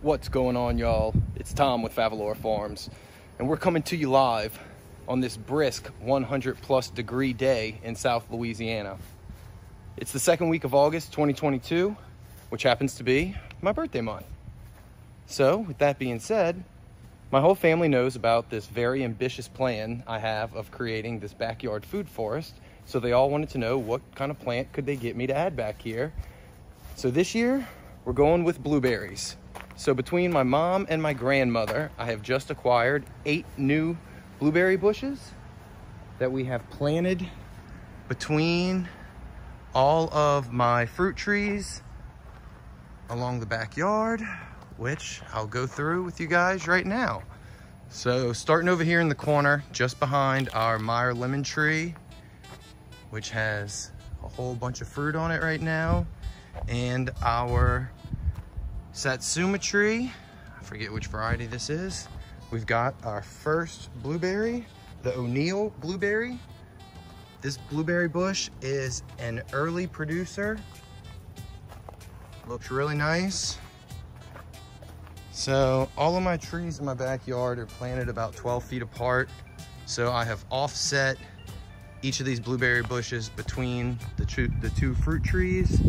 What's going on, y'all? It's Tom with Favaloro Farms, and we're coming to you live on this brisk 100 plus degree day in South Louisiana. It's the second week of August 2022, which happens to be my birthday month. So, with that being said, my whole family knows about this very ambitious plan I have of creating this backyard food forest. So they all wanted to know what kind of plant could they get me to add back here. So this year, we're going with blueberries. So between my mom and my grandmother, I have just acquired eight new blueberry bushes that we have planted between all of my fruit trees along the backyard, which I'll go through with you guys right now. So starting over here in the corner, just behind our Meyer lemon tree, which has a whole bunch of fruit on it right now, and our Satsuma tree. I forget which variety this is. We've got our first blueberry, the O'Neal blueberry. This blueberry bush is an early producer. Looks really nice. So all of my trees in my backyard are planted about 12 feet apart. So I have offset each of these blueberry bushes between the two, the two fruit trees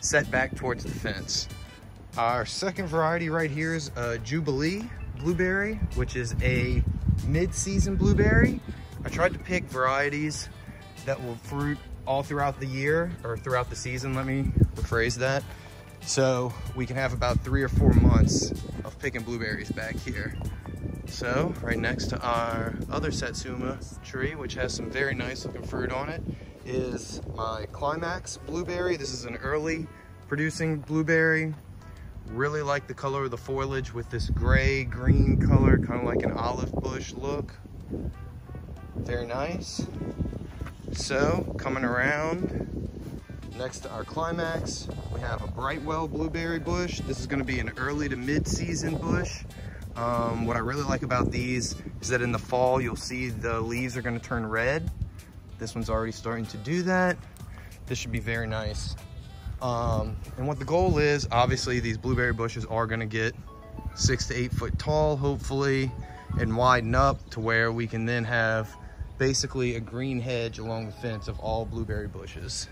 set back towards the fence. Our second variety right here is a Jubilee blueberry, which is a mid-season blueberry. I tried to pick varieties that will fruit all throughout the year, or throughout the season, let me rephrase that. So we can have about three or four months of picking blueberries back here. So right next to our other Satsuma tree, which has some very nice looking fruit on it, is my Climax blueberry. This is an early producing blueberry. Really like the color of the foliage with this gray green color, kind of like an olive bush look. Very nice. So coming around next to our climax, we have a Brightwell blueberry bush. This is gonna be an early to mid-season bush. Um, what I really like about these is that in the fall, you'll see the leaves are gonna turn red. This one's already starting to do that. This should be very nice. Um, and what the goal is, obviously these blueberry bushes are gonna get six to eight foot tall, hopefully, and widen up to where we can then have basically a green hedge along the fence of all blueberry bushes.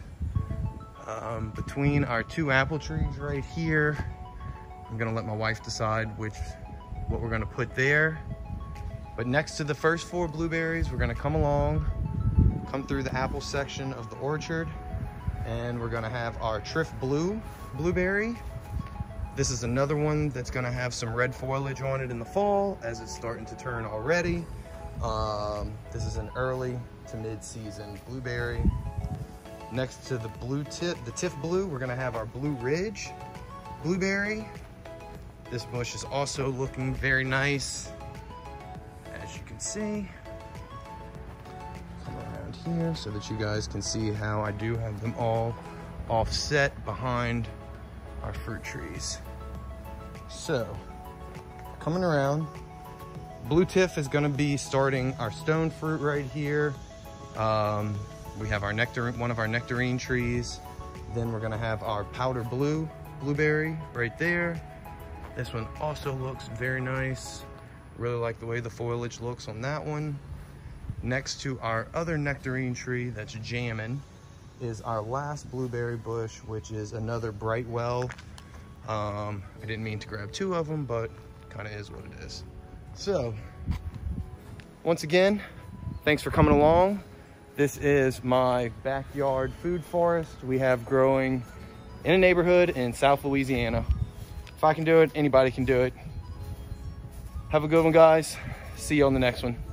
Um, between our two apple trees right here, I'm gonna let my wife decide which, what we're gonna put there. But next to the first four blueberries, we're gonna come along, come through the apple section of the orchard, and we're gonna have our Tiff Blue blueberry. This is another one that's gonna have some red foliage on it in the fall as it's starting to turn already. Um, this is an early to mid-season blueberry. Next to the blue tip, the Tiff Blue, we're gonna have our Blue Ridge blueberry. This bush is also looking very nice, as you can see here so that you guys can see how I do have them all offset behind our fruit trees. So, coming around, Blue Tiff is gonna be starting our stone fruit right here. Um, we have our nectarine, one of our nectarine trees. Then we're gonna have our powder blue blueberry right there. This one also looks very nice. Really like the way the foliage looks on that one. Next to our other nectarine tree that's jamming is our last blueberry bush, which is another Brightwell. Um, I didn't mean to grab two of them, but kind of is what it is. So, once again, thanks for coming along. This is my backyard food forest we have growing in a neighborhood in South Louisiana. If I can do it, anybody can do it. Have a good one, guys. See you on the next one.